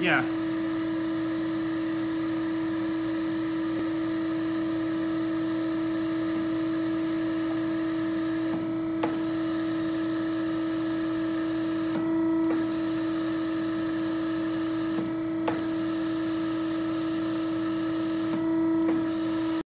Yeah.